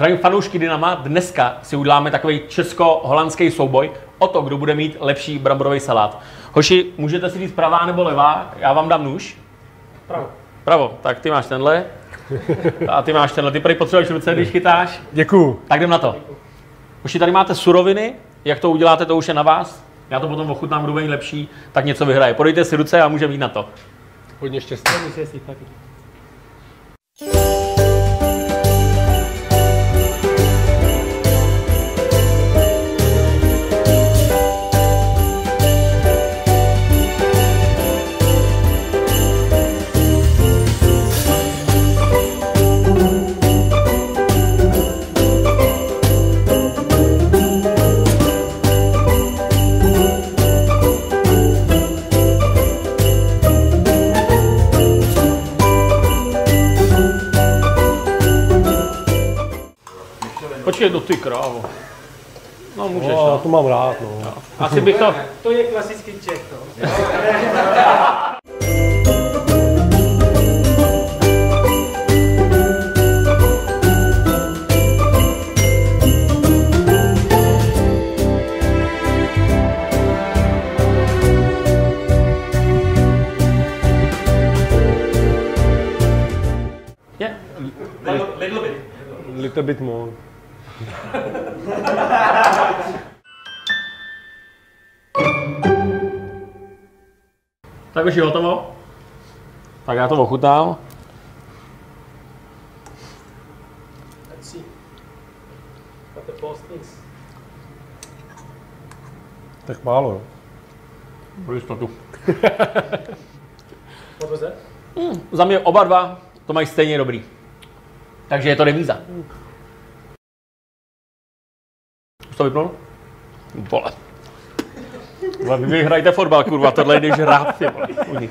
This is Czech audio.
Zdravím fanoušky Dynama. Dneska si uděláme takový česko-holandský souboj o to, kdo bude mít lepší bramborový salát. Hoši, můžete si říct pravá nebo levá? Já vám dám nůž. Pravo. Pravo, tak ty máš tenhle. A ty máš tenhle. Ty prý potřebuješ ruce, když chytáš. Děkuju. Tak jdem na to. Hoši, tady máte suroviny. Jak to uděláte, to už je na vás. Já to potom ochutnám, kdo bude lepší, tak něco vyhraje. Podejte si ruce a můžeme jít na to. Hodně štěstí. Počkej, no ty krávo. No můžeš, No, já no. to mám rád, no. Asi bych to... To je klasický Čech, no. Bit. Little bit more. Tak už je hotovo. Tak já to ochutnám. Tak málo, jo. Pro jistotu. What was that? Za mě oba dva to mají stejně dobrý. Takže je to remíza. Už to vypnul? Vole. Vy mi hrajte fotbal, kurva, tohle ty vole. Uj.